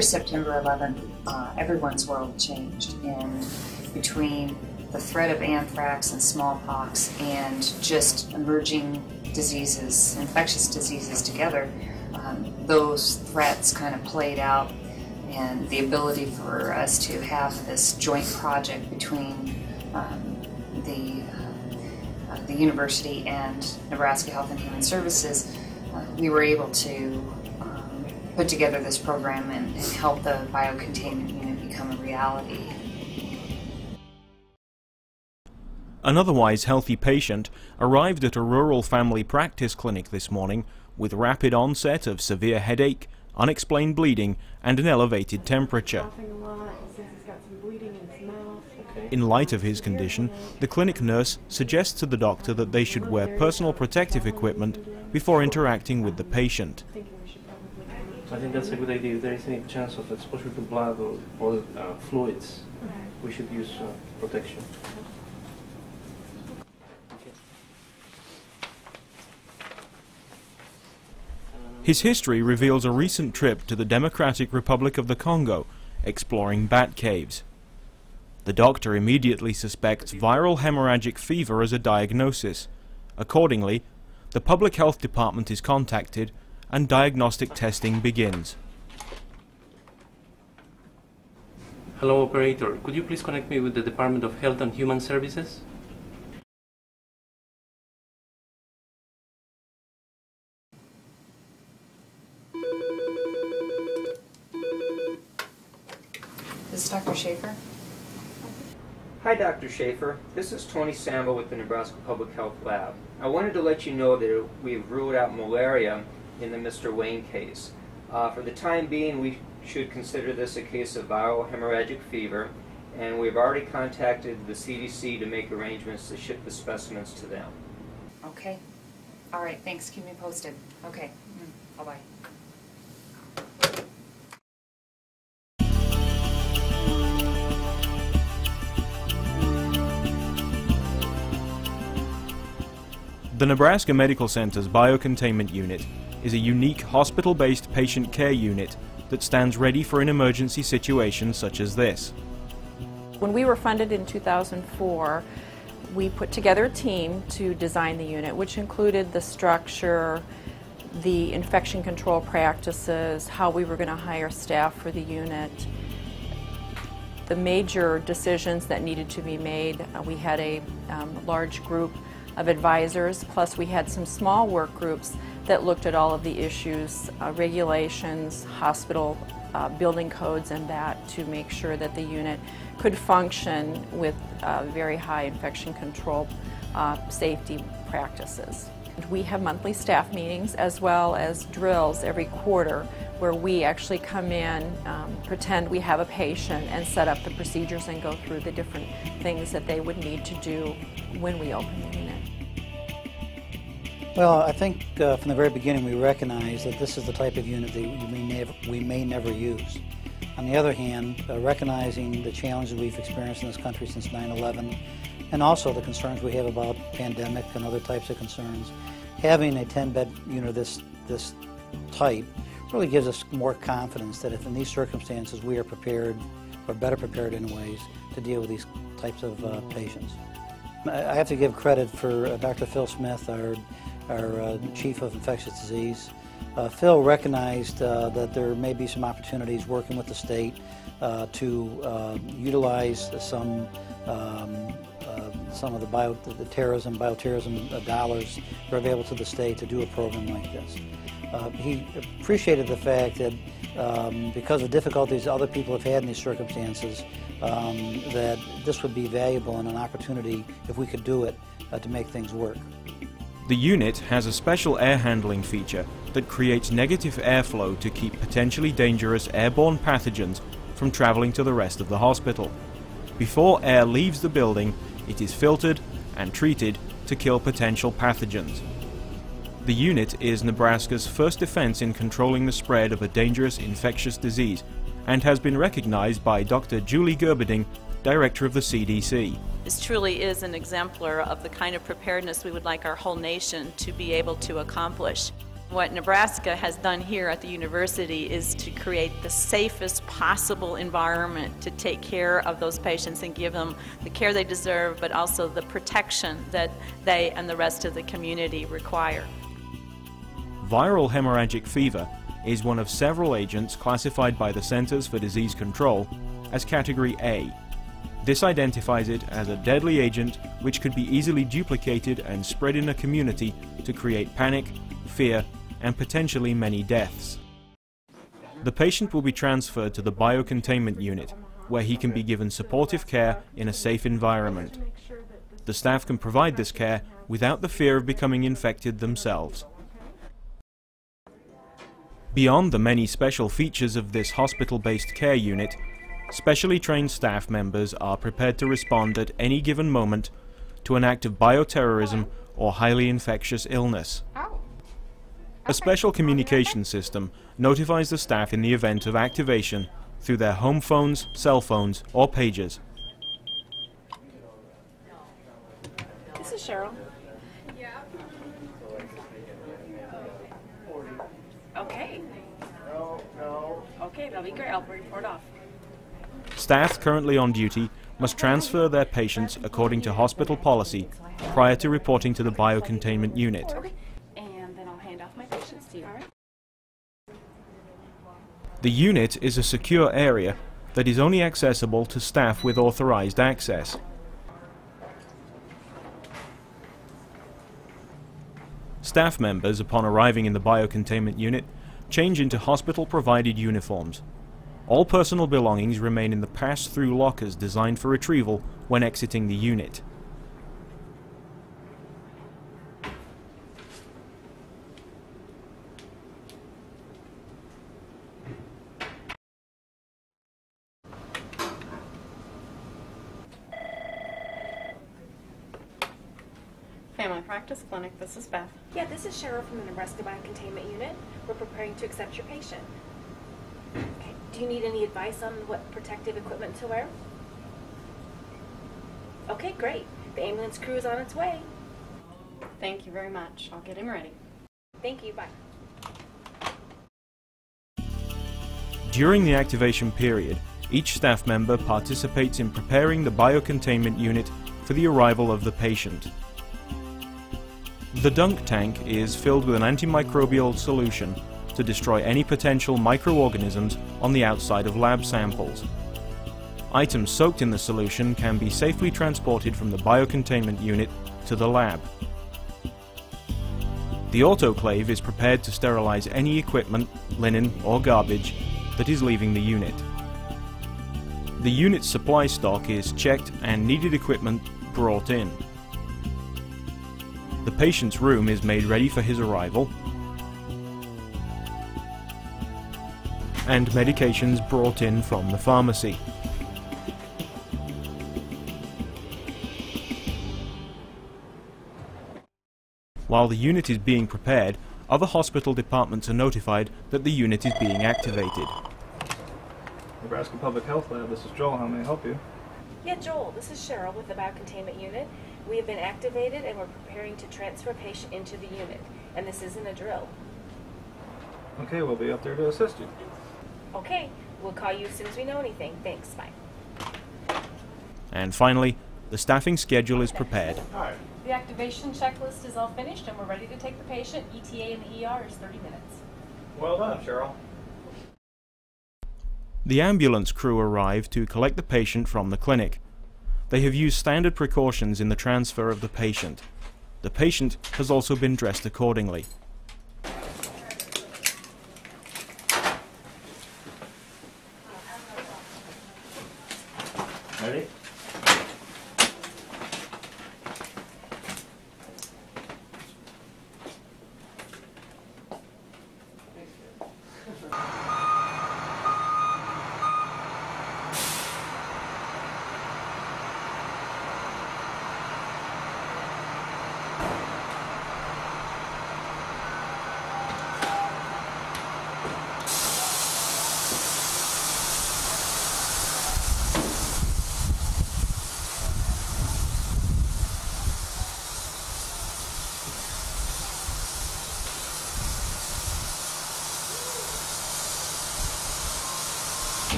after September 11th, uh, everyone's world changed. And between the threat of anthrax and smallpox and just emerging diseases, infectious diseases together, um, those threats kind of played out. And the ability for us to have this joint project between um, the, uh, the university and Nebraska Health and Human Services, uh, we were able to put together this program and, and help the biocontainment unit become a reality. An otherwise healthy patient arrived at a rural family practice clinic this morning with rapid onset of severe headache, unexplained bleeding, and an elevated temperature. In light of his condition, the clinic nurse suggests to the doctor that they should wear personal protective equipment before interacting with the patient. I think that's a good idea. If there is any chance of exposure to blood or, or uh, fluids, we should use uh, protection. His history reveals a recent trip to the Democratic Republic of the Congo, exploring bat caves. The doctor immediately suspects viral hemorrhagic fever as a diagnosis. Accordingly, the Public Health Department is contacted and diagnostic testing begins. Hello, operator. Could you please connect me with the Department of Health and Human Services? This is Dr. Schaefer. Hi, Dr. Schaefer. This is Tony Sambol with the Nebraska Public Health Lab. I wanted to let you know that we've ruled out malaria in the Mr. Wayne case. Uh, for the time being, we should consider this a case of viral hemorrhagic fever, and we've already contacted the CDC to make arrangements to ship the specimens to them. Okay. All right, thanks. Keep me posted. Okay. Mm, Bye-bye. The Nebraska Medical Center's Biocontainment Unit is a unique hospital-based patient care unit that stands ready for an emergency situation such as this. When we were funded in 2004, we put together a team to design the unit, which included the structure, the infection control practices, how we were going to hire staff for the unit, the major decisions that needed to be made. Uh, we had a um, large group of advisors, plus we had some small work groups that looked at all of the issues, uh, regulations, hospital uh, building codes and that to make sure that the unit could function with uh, very high infection control uh, safety practices. We have monthly staff meetings as well as drills every quarter where we actually come in, um, pretend we have a patient and set up the procedures and go through the different things that they would need to do when we open the unit. Well, I think uh, from the very beginning we recognize that this is the type of unit that we may never, we may never use. On the other hand, uh, recognizing the challenges we've experienced in this country since 9-11 and also the concerns we have about pandemic and other types of concerns, having a 10-bed unit of this, this type really gives us more confidence that if in these circumstances we are prepared, or better prepared in ways, to deal with these types of uh, patients. I have to give credit for uh, Dr. Phil Smith, our our uh, Chief of Infectious Disease. Uh, Phil recognized uh, that there may be some opportunities working with the state uh, to uh, utilize some um, uh, some of the, bio, the terrorism, bioterrorism dollars that are available to the state to do a program like this. he appreciated the fact that um, because of difficulties other people have had in these circumstances, um, that this would be valuable and an opportunity if we could do it to make things work. The unit has a special air handling feature that creates negative airflow to keep potentially dangerous airborne pathogens from traveling to the rest of the hospital. Before air leaves the building, it is filtered and treated to kill potential pathogens. The unit is Nebraska's first defense in controlling the spread of a dangerous infectious disease and has been recognized by Dr. Julie Gerberding Director of the CDC. This truly is an exemplar of the kind of preparedness we would like our whole nation to be able to accomplish. What Nebraska has done here at the university is to create the safest possible environment to take care of those patients and give them the care they deserve, but also the protection that they and the rest of the community require. Viral hemorrhagic fever is one of several agents classified by the Centers for Disease Control as Category A. This identifies it as a deadly agent which could be easily duplicated and spread in a community to create panic, fear, and potentially many deaths. The patient will be transferred to the biocontainment unit, where he can be given supportive care in a safe environment. The staff can provide this care without the fear of becoming infected themselves. Beyond the many special features of this hospital-based care unit, specially trained staff members are prepared to respond at any given moment to an act of bioterrorism or highly infectious illness. Oh. A special communication system notifies the staff in the event of activation through their home phones, cell phones, or pages. This is Cheryl. Okay. Okay, that'll be great. I'll report off. Staff currently on duty must transfer their patients according to hospital policy prior to reporting to the biocontainment unit. The unit is a secure area that is only accessible to staff with authorized access. Staff members, upon arriving in the biocontainment unit, change into hospital-provided uniforms. All personal belongings remain in the pass-through lockers designed for retrieval when exiting the unit. Family Practice Clinic, this is Beth. Yeah, this is Cheryl from the Nebraska Biocontainment Unit. We're preparing to accept your patient. Okay. Do you need any advice on what protective equipment to wear? Okay, great. The ambulance crew is on its way. Thank you very much. I'll get him ready. Thank you. Bye. During the activation period, each staff member participates in preparing the biocontainment unit for the arrival of the patient. The dunk tank is filled with an antimicrobial solution to destroy any potential microorganisms on the outside of lab samples. Items soaked in the solution can be safely transported from the biocontainment unit to the lab. The autoclave is prepared to sterilize any equipment, linen or garbage that is leaving the unit. The unit's supply stock is checked and needed equipment brought in. The patient's room is made ready for his arrival, and medications brought in from the pharmacy. While the unit is being prepared, other hospital departments are notified that the unit is being activated. Nebraska Public Health Lab, this is Joel. How may I help you? Yeah, Joel, this is Cheryl with the Biocontainment Unit. We have been activated and we're preparing to transfer a patient into the unit. And this isn't a drill. Okay, we'll be up there to assist you. Okay, we'll call you as soon as we know anything. Thanks, bye. And finally, the staffing schedule is prepared. The activation checklist is all finished and we're ready to take the patient. ETA in the ER is 30 minutes. Well done, Cheryl. The ambulance crew arrive to collect the patient from the clinic. They have used standard precautions in the transfer of the patient. The patient has also been dressed accordingly.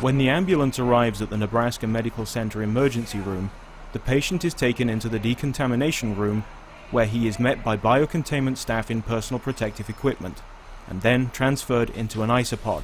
When the ambulance arrives at the Nebraska Medical Center emergency room, the patient is taken into the decontamination room where he is met by biocontainment staff in personal protective equipment and then transferred into an isopod.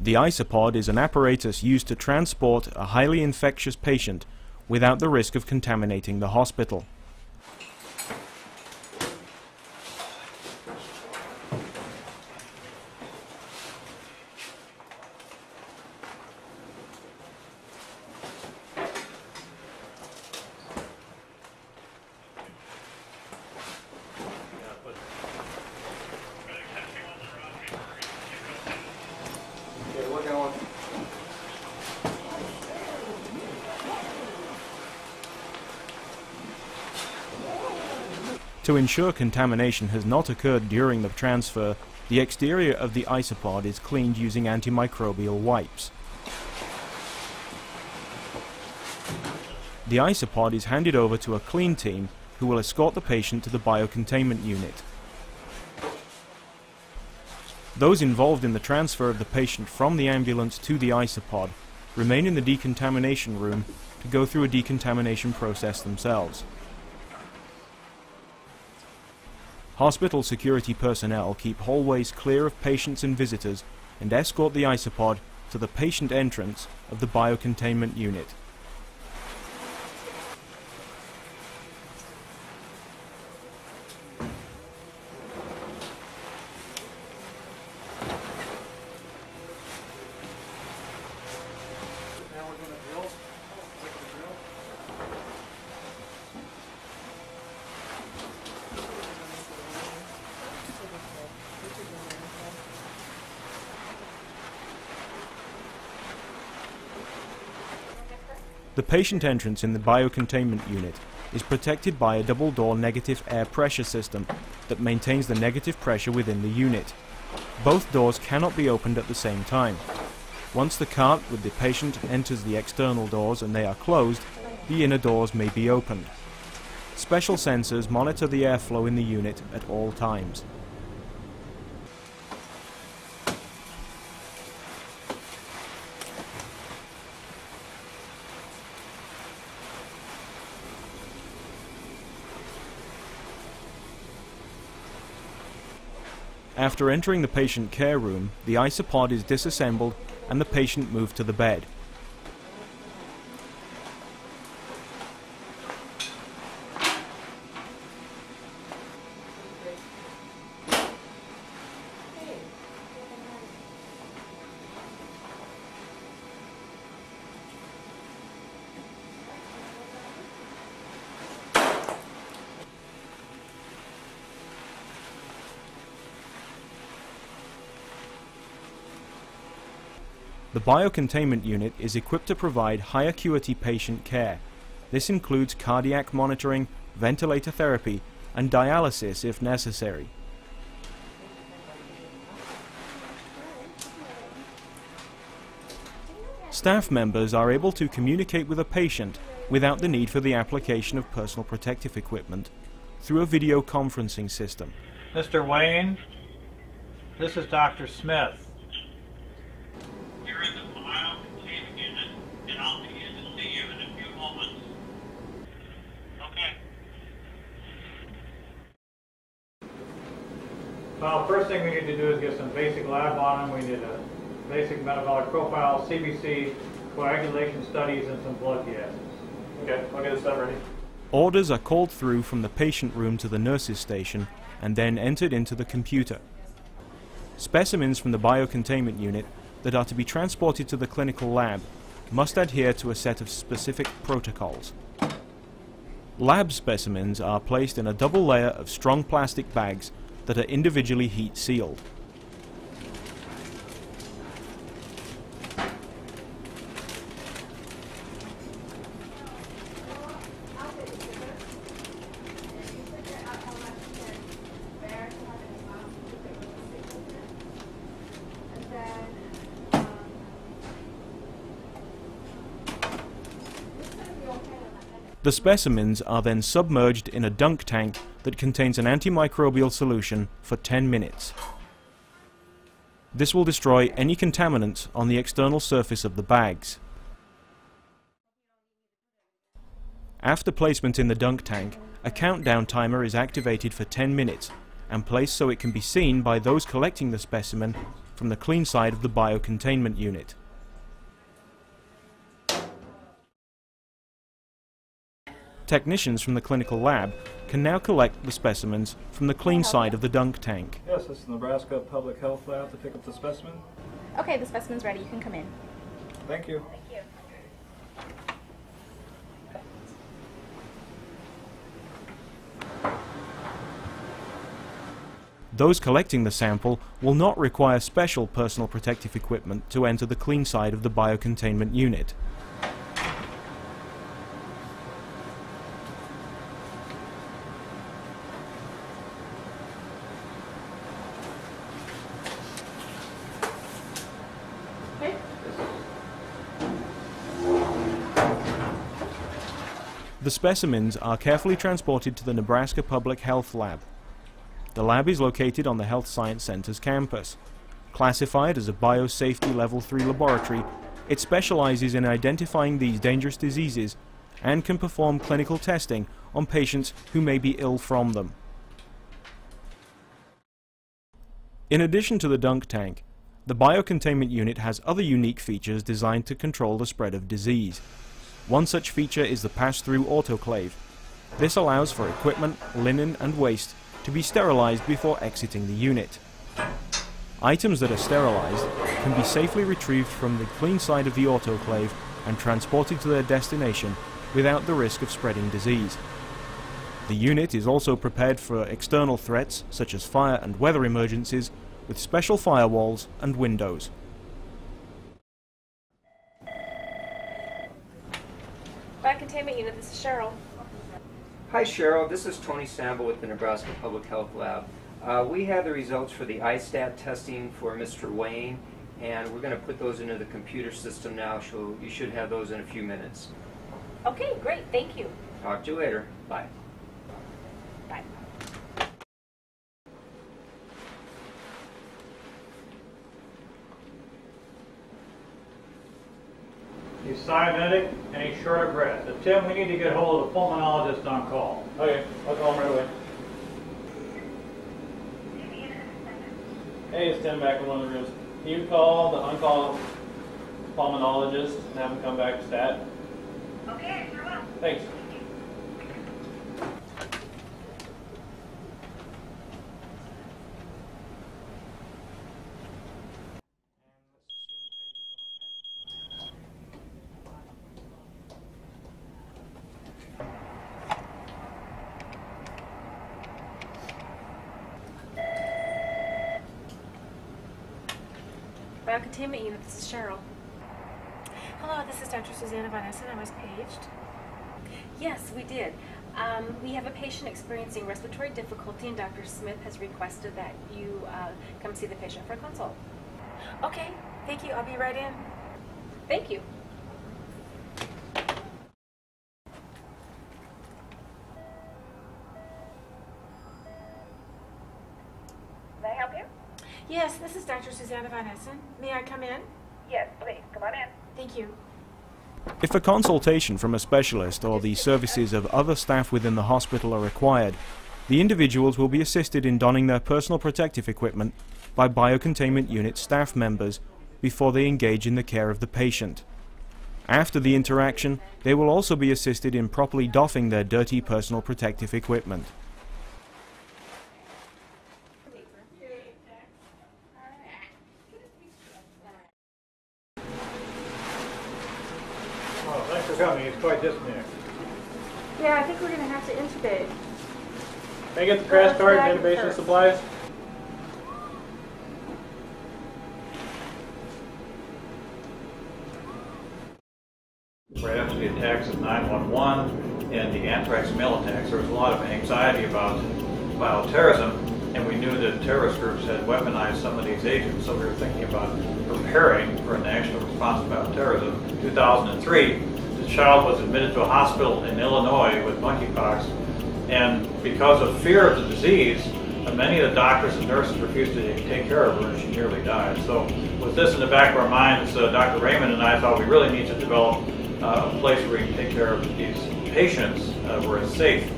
The isopod is an apparatus used to transport a highly infectious patient without the risk of contaminating the hospital. To ensure contamination has not occurred during the transfer, the exterior of the isopod is cleaned using antimicrobial wipes. The isopod is handed over to a clean team who will escort the patient to the biocontainment unit. Those involved in the transfer of the patient from the ambulance to the isopod remain in the decontamination room to go through a decontamination process themselves. Hospital security personnel keep hallways clear of patients and visitors and escort the isopod to the patient entrance of the biocontainment unit. Patient entrance in the biocontainment unit is protected by a double door negative air pressure system that maintains the negative pressure within the unit. Both doors cannot be opened at the same time. Once the cart with the patient enters the external doors and they are closed, the inner doors may be opened. Special sensors monitor the airflow in the unit at all times. After entering the patient care room, the isopod is disassembled and the patient moved to the bed. The biocontainment unit is equipped to provide high acuity patient care. This includes cardiac monitoring, ventilator therapy, and dialysis if necessary. Staff members are able to communicate with a patient without the need for the application of personal protective equipment through a video conferencing system. Mr. Wayne, this is Dr. Smith. You're in the biocontainment unit, and I'll be in to see you in a few moments. Okay. Well, first thing we need to do is get some basic lab on them. We need a basic metabolic profile, CBC, coagulation studies, and some blood gases. Okay, I'll get this done ready. Orders are called through from the patient room to the nurse's station and then entered into the computer. Specimens from the biocontainment unit that are to be transported to the clinical lab must adhere to a set of specific protocols. Lab specimens are placed in a double layer of strong plastic bags that are individually heat sealed. The specimens are then submerged in a dunk tank that contains an antimicrobial solution for 10 minutes. This will destroy any contaminants on the external surface of the bags. After placement in the dunk tank, a countdown timer is activated for 10 minutes and placed so it can be seen by those collecting the specimen from the clean side of the biocontainment unit. Technicians from the clinical lab can now collect the specimens from the clean side of the dunk tank. Yes, this is Nebraska Public Health Lab to pick up the specimen. Okay, the specimen's ready. You can come in. Thank you. Thank you. Those collecting the sample will not require special personal protective equipment to enter the clean side of the biocontainment unit. The specimens are carefully transported to the Nebraska Public Health Lab. The lab is located on the Health Science Center's campus. Classified as a Biosafety Level 3 laboratory, it specializes in identifying these dangerous diseases and can perform clinical testing on patients who may be ill from them. In addition to the dunk tank, the biocontainment unit has other unique features designed to control the spread of disease. One such feature is the pass-through autoclave. This allows for equipment, linen and waste to be sterilized before exiting the unit. Items that are sterilized can be safely retrieved from the clean side of the autoclave and transported to their destination without the risk of spreading disease. The unit is also prepared for external threats such as fire and weather emergencies with special firewalls and windows. Unit, this is Cheryl. Hi Cheryl, this is Tony Sambol with the Nebraska Public Health Lab. Uh, we have the results for the ISTAT testing for Mr. Wayne, and we're going to put those into the computer system now, so you should have those in a few minutes. Okay, great, thank you. Talk to you later. Bye. He's diabetic and he's short of breath. So Tim, we need to get hold of the pulmonologist on call. Okay, I'll call him right away. Hey, it's Tim back in one of the rooms. Can you call the on-call pulmonologist and have him come back to stat? Okay, sure will. Thanks. Biocontainment unit, this is Cheryl. Hello, this is Dr. Susanna Von Essen. I was paged. Yes, we did. Um, we have a patient experiencing respiratory difficulty, and Dr. Smith has requested that you uh, come see the patient for a consult. Okay, thank you. I'll be right in. Thank you. Yes, this is Dr. Susanna Von Essen. May I come in? Yes, please. Come on in. Thank you. If a consultation from a specialist or the services of other staff within the hospital are required, the individuals will be assisted in donning their personal protective equipment by biocontainment unit staff members before they engage in the care of the patient. After the interaction, they will also be assisted in properly doffing their dirty personal protective equipment. Oh, thanks for coming. He's quite dyspneic. Yeah, I think we're going to have to intubate. Can I get the crash cart and Bag intubation supplies? Right after the attacks of 911 and the anthrax mail attacks, there was a lot of anxiety about bioterrorism, and we knew that terrorist groups had weaponized some of these agents, so we were thinking about preparing for a national response to bioterrorism. In 2003, the child was admitted to a hospital in Illinois with monkeypox, and because of fear of the disease, many of the doctors and nurses refused to take care of her, and she nearly died. So, with this in the back of our minds, uh, Dr. Raymond and I thought we really need to develop uh, a place where we can take care of these patients uh, where it's safe.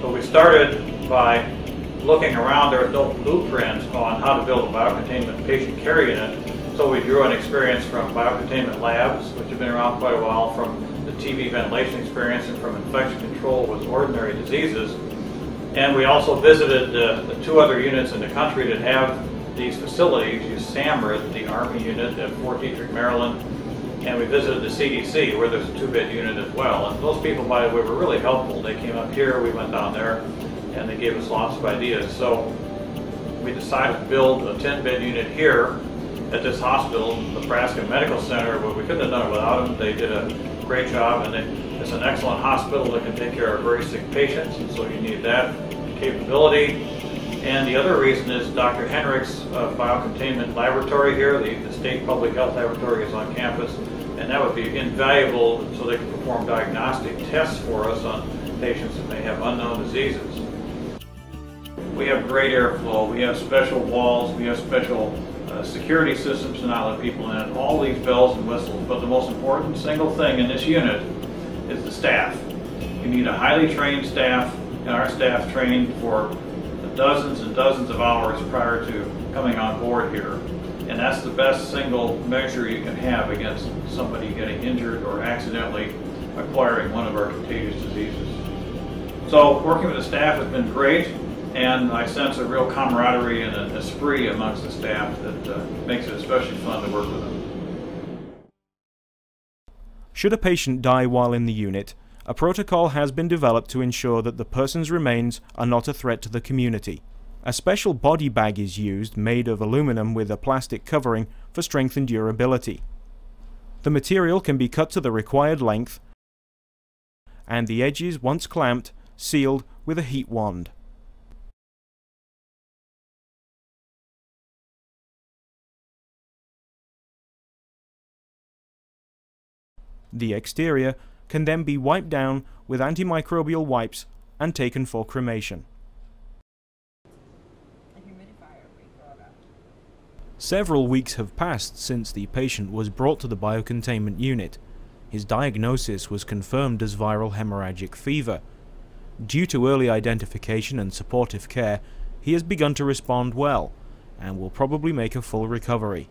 So we started by looking around. There was no blueprint on how to build a biocontainment patient care unit. So we drew on experience from biocontainment labs, which have been around quite a while, from the TB ventilation experience, and from infection control with ordinary diseases. And we also visited uh, the two other units in the country that have these facilities. USAMRIID, the Army unit at Fort Detrick, Maryland, and we visited the CDC where there's a two-bed unit as well. And those people, by the way, were really helpful. They came up here, we went down there, and they gave us lots of ideas. So we decided to build a 10-bed unit here at this hospital, Nebraska Medical Center, but we couldn't have done it without them. They did a great job, and they, it's an excellent hospital that can take care of very sick patients, and so you need that capability. And the other reason is Dr. Hinrichs' uh, biocontainment laboratory here, the, the state public health laboratory is on campus, and that would be invaluable so they can perform diagnostic tests for us on patients that may have unknown diseases. We have great airflow, we have special walls, we have special security systems not let people in, all these bells and whistles, but the most important single thing in this unit is the staff. You need a highly trained staff, and our staff trained for dozens and dozens of hours prior to coming on board here. And that's the best single measure you can have against somebody getting injured or accidentally acquiring one of our contagious diseases. So working with the staff has been great and I sense a real camaraderie and an esprit amongst the staff that uh, makes it especially fun to work with them. Should a patient die while in the unit, a protocol has been developed to ensure that the person's remains are not a threat to the community. A special body bag is used, made of aluminum with a plastic covering for strength and durability. The material can be cut to the required length, and the edges, once clamped, sealed with a heat wand. The exterior can then be wiped down with antimicrobial wipes and taken for cremation. Several weeks have passed since the patient was brought to the biocontainment unit. His diagnosis was confirmed as viral hemorrhagic fever. Due to early identification and supportive care, he has begun to respond well and will probably make a full recovery.